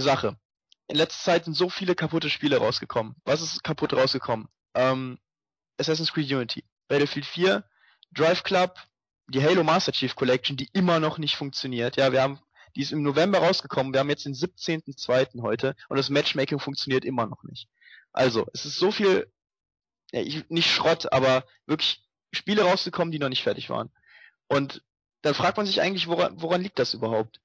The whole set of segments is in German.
Sache. In letzter Zeit sind so viele kaputte Spiele rausgekommen. Was ist kaputt rausgekommen? Ähm, Assassin's Creed Unity, Battlefield 4, Drive Club, die Halo Master Chief Collection, die immer noch nicht funktioniert. Ja, wir haben, die ist im November rausgekommen, wir haben jetzt den 17.02. heute und das Matchmaking funktioniert immer noch nicht. Also, es ist so viel, ja, ich, nicht Schrott, aber wirklich Spiele rausgekommen, die noch nicht fertig waren. Und dann fragt man sich eigentlich, woran, woran liegt das überhaupt?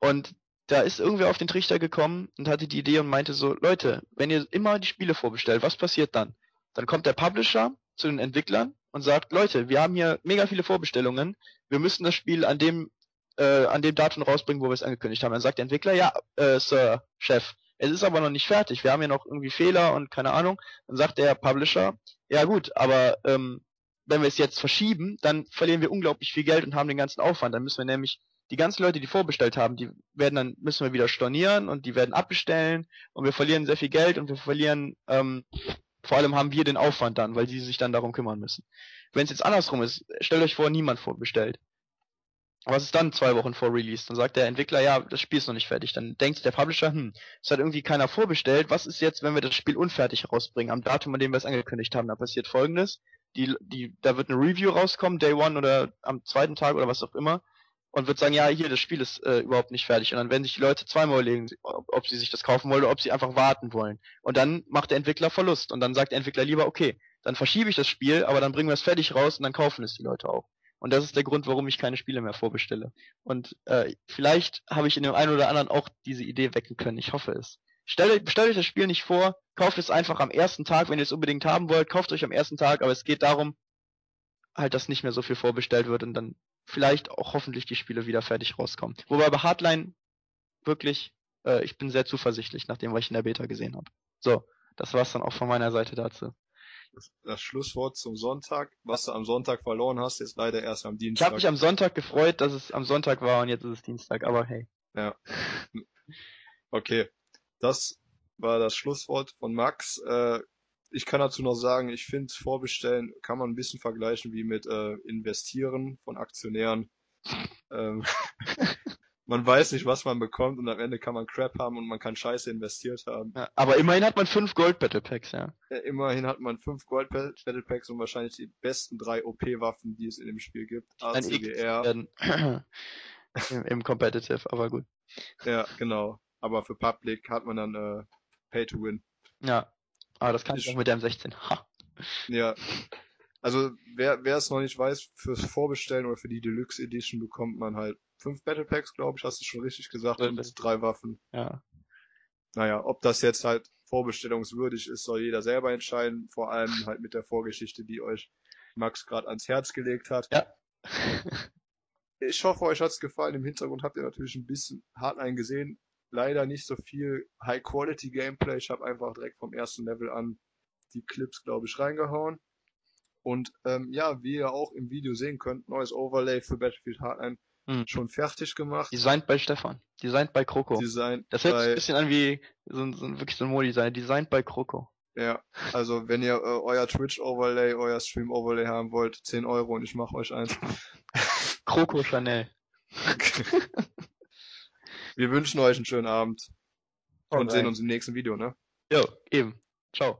Und da ist irgendwer auf den Trichter gekommen und hatte die Idee und meinte so, Leute, wenn ihr immer die Spiele vorbestellt, was passiert dann? Dann kommt der Publisher zu den Entwicklern und sagt, Leute, wir haben hier mega viele Vorbestellungen, wir müssen das Spiel an dem, äh, an dem Datum rausbringen, wo wir es angekündigt haben. Dann sagt der Entwickler, ja, äh, Sir, Chef, es ist aber noch nicht fertig, wir haben ja noch irgendwie Fehler und keine Ahnung. Dann sagt der Publisher, ja gut, aber ähm, wenn wir es jetzt verschieben, dann verlieren wir unglaublich viel Geld und haben den ganzen Aufwand. Dann müssen wir nämlich die ganzen Leute, die vorbestellt haben, die werden dann müssen wir wieder stornieren und die werden abbestellen und wir verlieren sehr viel Geld und wir verlieren ähm, vor allem haben wir den Aufwand dann, weil die sich dann darum kümmern müssen. Wenn es jetzt andersrum ist, stellt euch vor, niemand vorbestellt. Was ist dann zwei Wochen vor Release? Dann sagt der Entwickler, ja, das Spiel ist noch nicht fertig. Dann denkt der Publisher, hm, es hat irgendwie keiner vorbestellt. Was ist jetzt, wenn wir das Spiel unfertig rausbringen? Am Datum, an dem wir es angekündigt haben, da passiert folgendes. Die, die, da wird eine Review rauskommen, Day One oder am zweiten Tag oder was auch immer und wird sagen, ja, hier, das Spiel ist äh, überhaupt nicht fertig. Und dann werden sich die Leute zweimal überlegen, ob, ob sie sich das kaufen wollen oder ob sie einfach warten wollen. Und dann macht der Entwickler Verlust. Und dann sagt der Entwickler lieber, okay, dann verschiebe ich das Spiel, aber dann bringen wir es fertig raus und dann kaufen es die Leute auch. Und das ist der Grund, warum ich keine Spiele mehr vorbestelle. Und äh, vielleicht habe ich in dem einen oder anderen auch diese Idee wecken können. Ich hoffe es. Stellt, bestellt euch das Spiel nicht vor, kauft es einfach am ersten Tag, wenn ihr es unbedingt haben wollt, kauft euch am ersten Tag, aber es geht darum, halt, dass nicht mehr so viel vorbestellt wird und dann vielleicht auch hoffentlich die Spiele wieder fertig rauskommen. Wobei bei Hardline wirklich, äh, ich bin sehr zuversichtlich, nach dem, was ich in der Beta gesehen habe. So, das war's dann auch von meiner Seite dazu. Das, das Schlusswort zum Sonntag. Was du am Sonntag verloren hast, ist leider erst am Dienstag. Ich habe mich am Sonntag gefreut, dass es am Sonntag war und jetzt ist es Dienstag, aber hey. Ja. Okay. Das war das Schlusswort von Max. Äh, ich kann dazu noch sagen, ich finde, vorbestellen kann man ein bisschen vergleichen wie mit äh, investieren von Aktionären. Ähm, man weiß nicht, was man bekommt und am Ende kann man Crap haben und man kann Scheiße investiert haben. Ja, aber immerhin hat man fünf Gold Battle Packs, ja. ja. Immerhin hat man fünf Gold Battle Packs und wahrscheinlich die besten drei OP-Waffen, die es in dem Spiel gibt. ACGR. Im, Im Competitive, aber gut. Ja, genau. Aber für Public hat man dann äh, Pay to Win. Ja, aber das kann ich auch mit dem 16. Ha. Ja. Also wer wer es noch nicht weiß, fürs Vorbestellen oder für die Deluxe Edition bekommt man halt fünf Battle Packs, glaube ich, hast du schon richtig gesagt, und drei Waffen. Ja. Naja, ob das jetzt halt vorbestellungswürdig ist, soll jeder selber entscheiden, vor allem halt mit der Vorgeschichte, die euch Max gerade ans Herz gelegt hat. Ja. ich hoffe, euch hat's gefallen. Im Hintergrund habt ihr natürlich ein bisschen hart eingesehen leider nicht so viel High-Quality-Gameplay. Ich habe einfach direkt vom ersten Level an die Clips, glaube ich, reingehauen. Und ähm, ja, wie ihr auch im Video sehen könnt, neues Overlay für Battlefield Hardline hm. schon fertig gemacht. Designt bei Stefan. Designt bei Kroko. Designt das hört sich ein bisschen an wie so, so wirklich so ein Modi-Design. Designt bei Kroko. Ja, also wenn ihr äh, euer Twitch-Overlay, euer Stream-Overlay haben wollt, 10 Euro und ich mache euch eins. Kroko Chanel. Wir wünschen euch einen schönen Abend und sehen uns im nächsten Video, ne? Jo, eben. Ciao.